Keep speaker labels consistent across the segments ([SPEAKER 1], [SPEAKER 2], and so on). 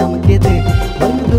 [SPEAKER 1] ನಮ್ಮ ಕೆದೆ ಬಂದು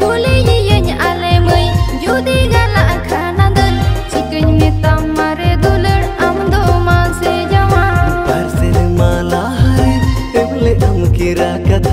[SPEAKER 1] நிராகத